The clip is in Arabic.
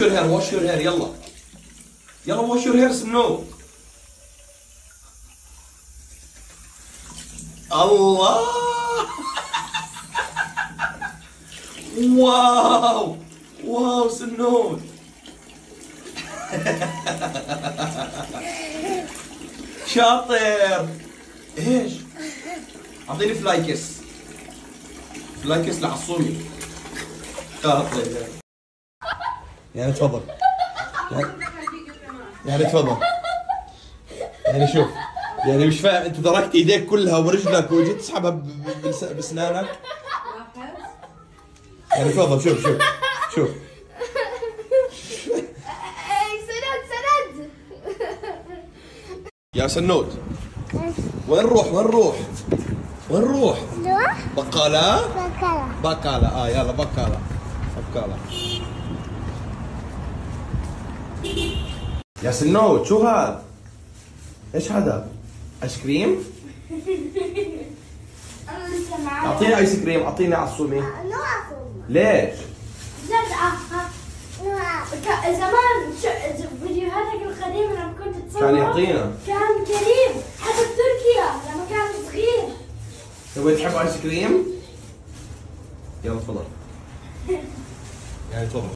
your hair wash your hair يلا يلا wash your hair سنو الله واو واو سنون شاطر إيش أعطيني flakes flakes لعصومي شاطر يعني تفضل. يعني, يعني تفضل. يعني شوف يعني مش فاهم انت تركت ايديك كلها ورجلك وجيت تسحبها باسنانك يعني تفضل شوف شوف شوف. سند سند. يا سنود وين نروح وين نروح وين نروح بقالة؟ بكرة بقالة آه يلا بقالة. بقالة. يا سنود شو هذا إيش هذا ايس كريم أعطيني ايس كريم أعطيني عصومي ليش؟ زمان فيديوهاتك القديمة لما كنت تصور كان يعطينا. كان كريم. حتى بتركيا لما كان صغير. تبغى تحب ايس كريم يلا تفضل. يعني تفضل.